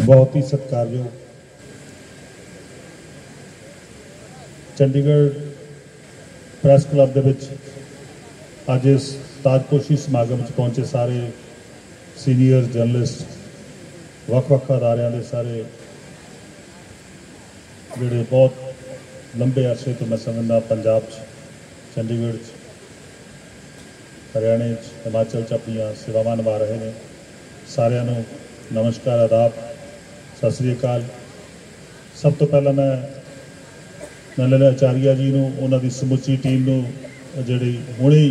ਬਹੁਤ ਹੀ ਸਤਿਕਾਰਯੋਗ। Chandigarh press club ਦੇ ਵਿੱਚ ਅੱਜ ਇਸ ਤਾਜਪੋਸ਼ੀ ਸਮਾਗਮ ਵਿੱਚ ਪਹੁੰਚੇ ਸਾਰੇ ਸੀਨੀਅਰ ਜਰਨਲਿਸਟ, ਵੱਖ-ਵੱਖ ਅਦਾਰਿਆਂ ਦੇ ਸਾਰੇ ਜਿਹੜੇ ਬਹੁਤ ਲੰਬੇ ਅਰਸੇ ਤੋਂ ਮੈਂ ਸਮਝਦਾ ਪੰਜਾਬ 'ਚ, ਚੰਡੀਗੜ੍ਹ 'ਚ, ਹਰਿਆਣੇ 'ਚ, ਹਿਮਾਚਲ 'ਚ ਆਪਣੀਆਂ ਸੇਵਾਵਾਂ ਨਿਭਾ ਰਹੇ ਨੇ। ਸਾਰਿਆਂ ਨੂੰ ਨਮਸਕਾਰ, ਆਦਾਬ। ਸਤਿ ਸ੍ਰੀ ਅਕਾਲ। ਸਭ ਤੋਂ ਪਹਿਲਾਂ ਮੈਂ ਨਲਿਨ ਆਚਾਰੀਆ ਜੀ ਨੂੰ, ਉਹਨਾਂ ਦੀ ਸਮੁੱਚੀ ਟੀਮ ਨੂੰ, ਜਿਹੜੀ ਹੁਣੇ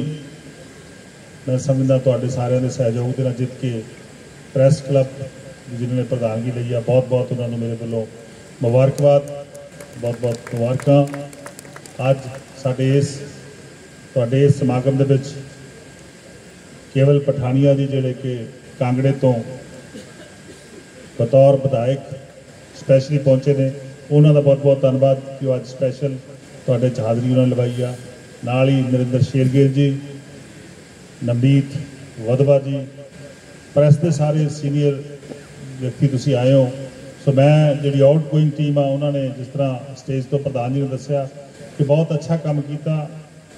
ਮੈਂ ਸਮਝਦਾ ਤੁਹਾਡੇ ਸਾਰਿਆਂ ਦੇ ਸਹਿਯੋਗ ਦੇ ਨਾਲ ਜਿੱਤ ਕੇ ਪ੍ਰੈਸ ਕਲੱਬ ਜਿਨ੍ਹਾਂ ਨੇ ਪ੍ਰਧਾਨਗੀ ਲਈ ਆ ਬਹੁਤ ਬਹੁਤ ਉਹਨਾਂ ਨੂੰ ਮੇਰੇ ਵੱਲੋਂ ਮੁਬਾਰਕਬਾਦ ਬਹੁਤ ਬਹੁਤ ਮੁਬਾਰਕਾਂ। ਅੱਜ ਸਾਡੇ ਇਸ, ਤੁਹਾਡੇ ਇਸ ਸਮਾਗਮ ਦੇ ਵਿੱਚ ਕੇਵਲ ਪਠਾਨੀਆ ਜੀ ਜਿਹੜੇ ਕਿ ਕਾਂਗੜੇ ਤੋਂ ਬਤੌਰ ਵਿਧਾਇਕ ਸਪੈਸ਼ਲੀ ਪਹੁੰਚੇ ਨੇ। ਉਹਨਾਂ ਦਾ ਬਹੁਤ ਬਹੁਤ ਧੰਨਵਾਦ ਕਿ ਉਹ ਅੱਜ ਸਪੈਸ਼ਲ ਤੁਹਾਡੇ ਚ ਹਾਜ਼ਰੀ ਉਹਨਾਂ ਨੇ ਲਵਾਈ ਆ। ਨਾਲ ਹੀ ਨਰਿੰਦਰ ਸ਼ੇਰਗਿਰ ਜੀ, ਨਵਨੀਤ ਵਦਵਾ ਜੀ ਪ੍ਰੈਸ ਦੇ ਸਾਰੇ ਸੀਨੀਅਰ ਵਿਅਕਤੀ ਤੁਸੀਂ ਆਏ ਹੋ। ਸੋ ਮੈਂ ਜਿਹੜੀ ਆਊਟਗੋਇੰਗ ਟੀਮ ਆ, ਉਹਨਾਂ ਨੇ ਜਿਸ ਤਰ੍ਹਾਂ ਸਟੇਜ ਤੋਂ ਪ੍ਰਧਾਨ ਜੀ ਨੇ ਦੱਸਿਆ ਕਿ ਬਹੁਤ ਅੱਛਾ ਕੰਮ ਕੀਤਾ,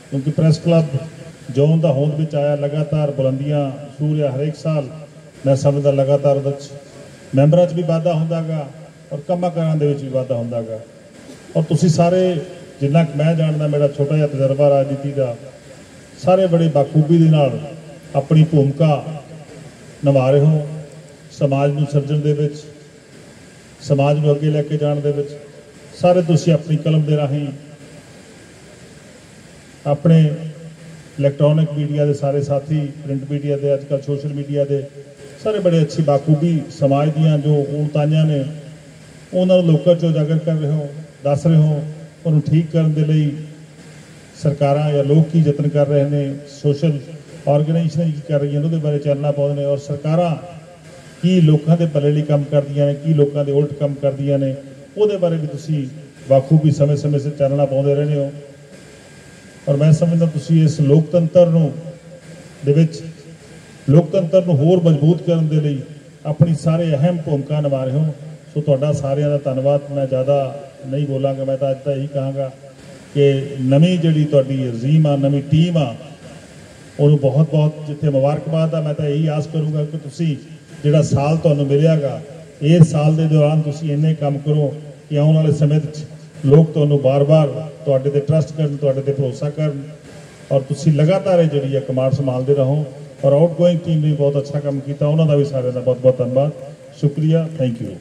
ਕਿਉਂਕਿ ਪ੍ਰੈਸ ਕਲੱਬ ਜੋਨ ਦਾ ਹੋਂਦ ਵਿੱਚ ਆਇਆ। ਲਗਾਤਾਰ ਬੁਲੰਦੀਆਂ ਸੂਰਿਆ ਹਰੇਕ ਸਾਲ। ਮੈਂ ਸਮਝਦਾ ਲਗਾਤਾਰ ਉਹਦੇ ਵਿੱਚ ਮੈਂਬਰਾਂ 'ਚ ਵੀ ਵਾਧਾ ਹੁੰਦਾਗਾ ਔਰ ਕੰਮਾਂ ਕਾਰਾਂ ਦੇ ਵਿੱਚ ਵੀ ਵਾਧਾ ਹੁੰਦਾਗਾ। ਔਰ ਤੁਸੀਂ ਸਾਰੇ, ਜਿੰਨਾ ਕੁ ਮੈਂ ਜਾਣਦਾ ਮੇਰਾ ਛੋਟਾ ਜਿਹਾ ਤਜਰਬਾ ਰਾਜਨੀਤੀ ਦਾ, ਸਾਰੇ ਬੜੇ ਬਾਖੂਬੀ ਦੇ ਨਾਲ ਆਪਣੀ ਭੂਮਿਕਾ ਨਿਭਾ ਰਹੇ ਹੋ ਸਮਾਜ ਨੂੰ ਸਿਰਜਣ ਦੇ ਵਿੱਚ, ਸਮਾਜ ਨੂੰ ਅੱਗੇ ਲੈ ਕੇ ਜਾਣ ਦੇ ਵਿੱਚ। ਸਾਰੇ ਤੁਸੀਂ ਆਪਣੀ ਕਲਮ ਦੇ ਰਾਹੀਂ ਆਪਣੇ ਇਲੈਕਟ੍ਰੋਨਿਕ ਮੀਡੀਆ ਦੇ ਸਾਰੇ ਸਾਥੀ ਪ੍ਰਿੰਟ ਮੀਡੀਆ ਦੇ ਅੱਜਕੱਲ ਸੋਸ਼ਲ ਮੀਡੀਆ ਦੇ ਸਾਰੇ ਬੜੇ ਅੱਛੀ ਬਾਖੂਬੀ ਸਮਾਜ ਦੀਆਂ ਜੋ ਉਲਤਾਈਆਂ ਨੇ, ਉਹਨਾਂ ਨੂੰ ਲੋਕਾਂ 'ਚੋਂ ਉਜਾਗਰ ਕਰ ਰਹੇ ਹੋ, ਦੱਸ ਰਹੇ ਹੋ, ਉਹਨੂੰ ਠੀਕ ਕਰਨ ਦੇ ਲਈ ਸਰਕਾਰਾਂ ਜਾਂ ਲੋਕ ਕੀ ਯਤਨ ਕਰ ਰਹੇ ਨੇ ਸੋਸ਼ਲ ਆਰਗੇਨਾਈਜੇਸ਼ਨ ਕੀ ਕਰ ਰਹੀਆਂ ਨੇ ਉਹਦੇ ਬਾਰੇ ਚਾਨਣਾ ਪਾਉਂਦੇ ਨੇ ਔਰ ਸਰਕਾਰਾਂ ਕੀ ਲੋਕਾਂ ਦੇ ਭਲੇ ਲਈ ਕੰਮ ਕਰਦੀਆਂ ਨੇ, ਕੀ ਲੋਕਾਂ ਦੇ ਉਲਟ ਕੰਮ ਕਰਦੀਆਂ ਨੇ, ਉਹਦੇ ਬਾਰੇ ਵੀ ਤੁਸੀਂ ਬਾਖੂਬੀ ਸਮੇਂ-ਸਮੇਂ ਸਿਰ ਚਾਨਣਾ ਪਾਉਂਦੇ ਰਹਿੰਦੇ ਹੋ ਔਰ ਮੈਂ ਸਮਝਦਾ ਤੁਸੀਂ ਇਸ ਲੋਕਤੰਤਰ ਨੂੰ ਦੇ ਵਿੱਚ ਲੋਕਤੰਤਰ ਨੂੰ ਹੋਰ ਮਜ਼ਬੂਤ ਕਰਨ ਦੇ ਲਈ ਆਪਣੀ ਸਾਰੇ ਅਹਿਮ ਭੂਮਿਕਾ ਨਿਭਾ ਰਹੇ ਹੋ ਸੋ ਤੁਹਾਡਾ ਸਾਰਿਆਂ ਦਾ ਧੰਨਵਾਦ। ਮੈਂ ਜ਼ਿਆਦਾ ਨਹੀਂ ਬੋਲਾਂਗਾ, ਮੈਂ ਤਾਂ ਅੱਜ ਤਾਂ ਇਹੀ ਕਹਾਂਗਾ ਕਿ ਨਵੀਂ ਜਿਹੜੀ ਤੁਹਾਡੀ ਰਜ਼ੀਮ ਆ, ਨਵੀਂ ਟੀਮ ਆ, ਉਹਨੂੰ ਬਹੁਤ ਬਹੁਤ ਜਿੱਥੇ ਮੁਬਾਰਕਬਾਦ ਆ, ਮੈਂ ਤਾਂ ਇਹੀ ਆਸ ਕਰੂੰਗਾ ਕਿ ਤੁਸੀਂ ਜਿਹੜਾ ਸਾਲ ਤੁਹਾਨੂੰ ਮਿਲਿਆਗਾ ਇਸ ਸਾਲ ਦੇ ਦੌਰਾਨ ਤੁਸੀਂ ਇੰਨੇ ਕੰਮ ਕਰੋ ਕਿ ਆਉਣ ਵਾਲੇ ਸਮੇਂ ਵਿੱਚ ਲੋਕ ਤੁਹਾਨੂੰ ਬਾਰ-ਬਾਰ ਤੁਹਾਡੇ ਤੇ ਟਰਸਟ ਕਰਨ, ਤੁਹਾਡੇ ਤੇ ਭਰੋਸਾ ਕਰਨ ਔਰ ਤੁਸੀਂ ਲਗਾਤਾਰ ਇਹ ਜਿਹੜੀ ਹੈ ਕਮਾਂਡ ਸੰਭਾਲਦੇ ਰਹੋ। ਔਰ ਆਊਟਗੋਇੰਗ ਟੀਮ ਨੇ ਬਹੁਤ ਅੱਛਾ ਕੰਮ ਕੀਤਾ। ਉਹਨਾਂ ਦਾ ਵੀ ਸਾਰਿਆਂ ਦਾ ਬਹੁਤ-ਬਹੁਤ ਧੰਨਵਾਦ। ਸ਼ੁਕਰੀਆ। ਥੈਂਕ ਯੂ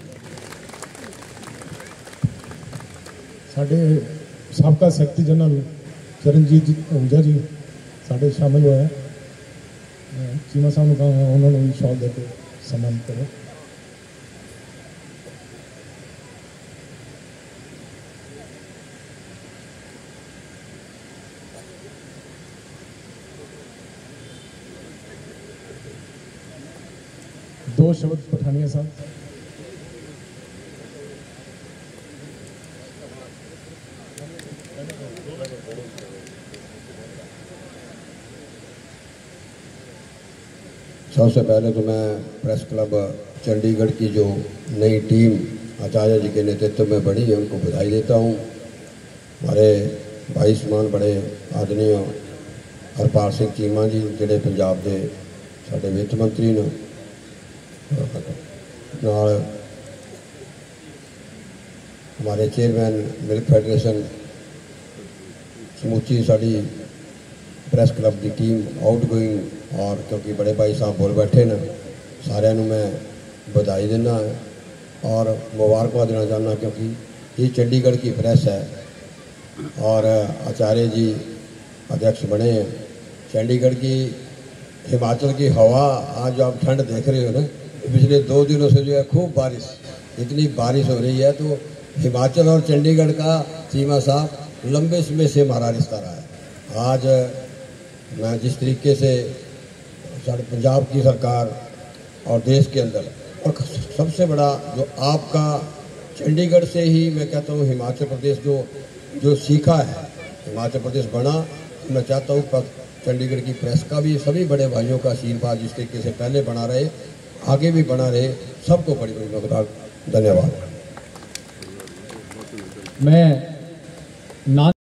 ਸਾਡੇ ਸਾਬਕਾ ਸੈਕਟਰੀ ਜਨਰਲ ਚਰਨਜੀਤ ਜੀ ਜੀ ਸਾਡੇ ਸ਼ਾਮਲ ਹੋਏ ਚੀਮਾ ਸਾਹਿਬ ਨੂੰ ਉਹਨਾਂ ਨੂੰ ਵੀ ਸ਼ਾਲ ਦੇ ਕੇ ਸਨਮਾਨਿਤ ਕਰੋ। दो शब्द पठानिया साहब। सबसे पहले तो मैं प्रेस क्लब चंडीगढ़ की जो नई टीम आचार्य जी के नेतृत्व में बनी है, उनको बधाई देता हूँ। हमारे भाई समान बड़े आदमी हरपाल सिंह चीमा जी जेडे पंजाब के साढ़े वित्त मंत्री ने हमारे चेयरमैन मिल्क फैडरेशन समुची साड़ी प्रेस क्लब की टीम आउट गोइंग और क्योंकि बड़े भाई साहब बोल बैठे न सारे मैं बधाई देना और मुबारकबाद देना चाहना क्योंकि ये चंडीगढ़ की प्रेस है। और, आचार्य जी अध्यक्ष बने हैं। चंडीगढ़ की, हिमाचल की हवा, आज आप ठंड देख रहे हो ना? पिछले दो दिनों से जो है खूब बारिश, इतनी बारिश हो रही है तो हिमाचल और चंडीगढ़ का सीमा साहब लंबे समय से हमारा रिश्ता रहा है। आज मैं जिस तरीके से पंजाब की सरकार और देश के अंदर, और सबसे बड़ा जो आपका चंडीगढ़ से ही मैं कहता हूँ हिमाचल प्रदेश जो जो सीखा है, हिमाचल प्रदेश बना, मैं चाहता हूँ चंडीगढ़ की प्रेस का भी सभी बड़े भाइयों का आशीर्वाद जिस तरीके से पहले बना रहे आगे भी बना रहे सबको बड़ी बड़ी मुबारक धन्यवाद मैं ना